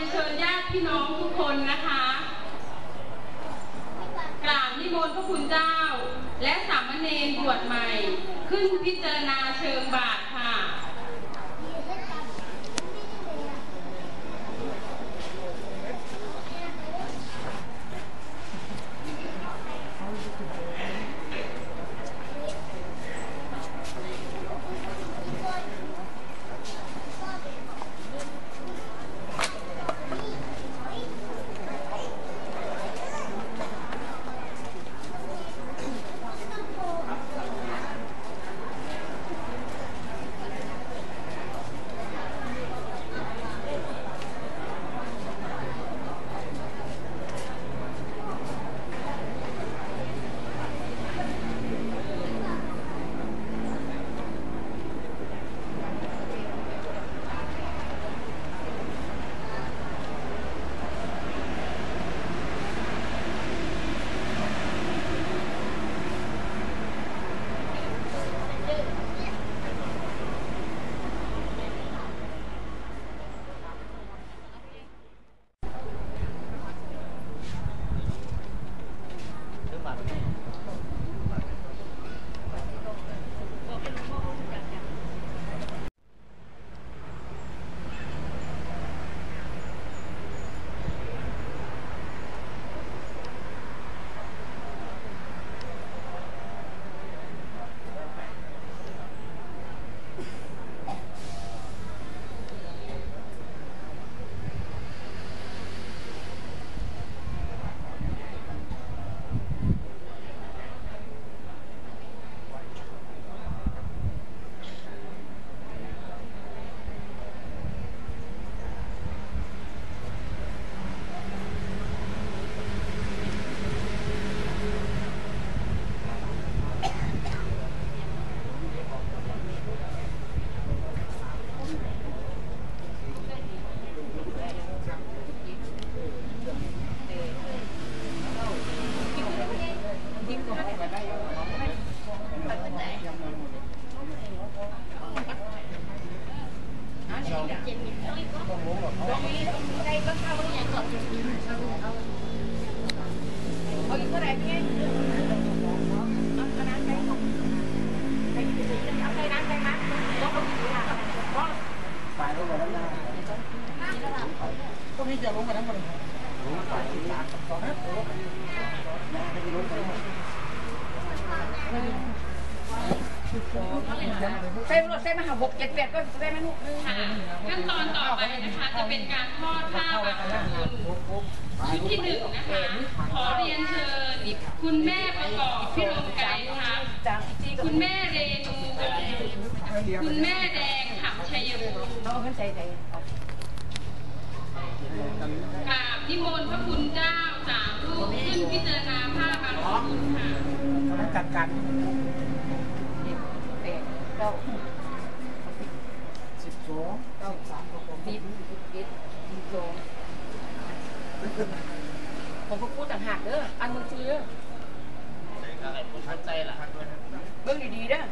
นเชิญญาติพี่น้องทุกคนนะคะกราบนิมนต์พระคุณเจ้า และสามเณรบวชใหม่ ขึ้นพิจารณาเชิงบาท เส้นรถเส้นมหาหกเจ็ดแปดก็เส้นไม่รู้ค่ะขั้นตอนต่อไปนะคะจะเป็นการทอดผ้าบางสกุลชุดที่หนึ่งนะคะ ขอเรียนเชิญ คุณแม่ประกอบพิรมไกรทัพย์จางจีกับคุณแม่เรนูวงศ์คุณแม่แดงขับชัยภูมิเอาขึ้นใส่ใส่กราบนิมนต์พระคุณเจ้าสามรูปขึ้นพิจารณาผ้าบางสกุลค่ะจัดการแปดเก้าสิบสองเก้าสามหกสิบเอ็ดสิบสองผมก็พูดต่างหากเด้ออันมึงซื้อ ใจล่ะเบิ่งดีๆเด้อ